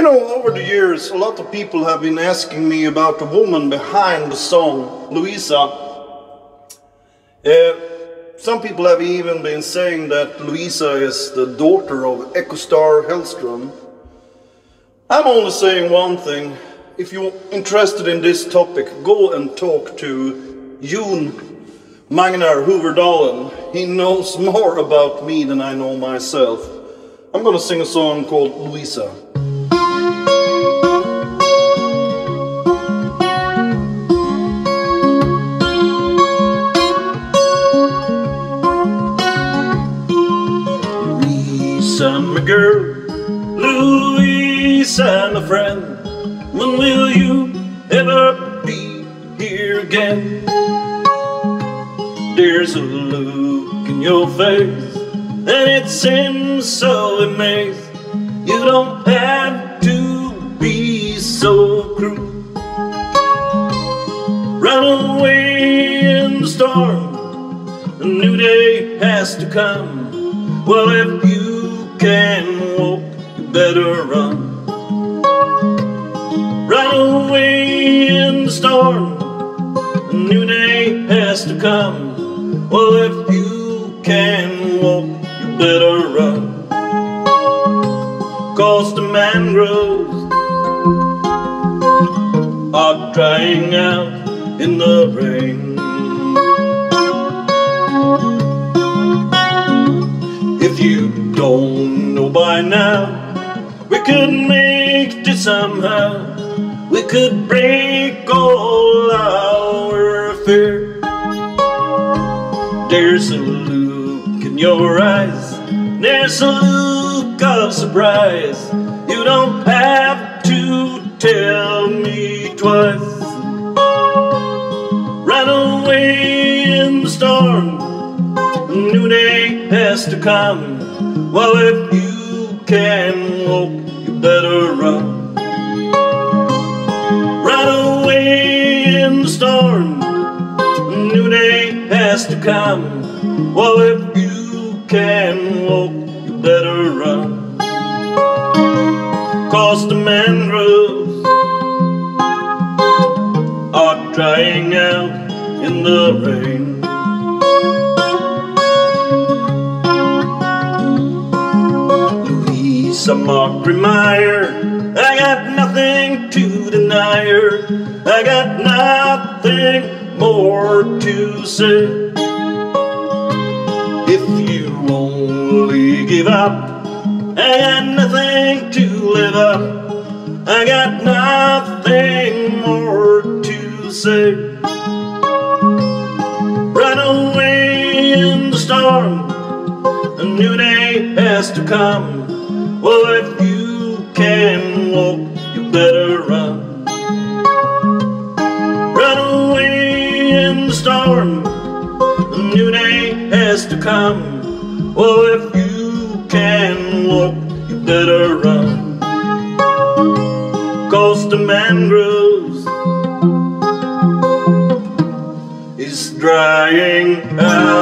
You know, over the years, a lot of people have been asking me about the woman behind the song, Louisa. Uh, some people have even been saying that Louisa is the daughter of Echo Star Hellstroem. I'm only saying one thing. If you're interested in this topic, go and talk to Jon Magnar Hooverdalen. He knows more about me than I know myself. I'm gonna sing a song called Louisa. My girl, Louisa, my friend, when will you ever be here again? There's a look in your face, and it seems so amazing. You don't have to be so cruel. Run away in the storm, a new day has to come. Well, if you can walk, you better run. Run away in the storm, a new day has to come. Well, if you can walk, you better run. Cause the mangroves are drying out in the rain. If you don't know by now, we could make it somehow. We could break all our fear. There's a look in your eyes, there's a look of surprise. You don't have to tell me twice. Run away in the storm, a new day has to come. Well, if you can walk, you better run. Run away in the storm, a new day has to come. Well, if you can walk, you better run. Cause the mangroves are drying out in the rain. Louisa Margaret Meyer, I got nothing to deny her. I got nothing more to say. If you only give up, I got nothing to live up. I got nothing more to say. Run away in the storm, a new day has to come. Well, if you can walk, you better run. Run away in the storm, a new day has to come. Well, if you can walk, you better run. Cause the mangroves is drying out.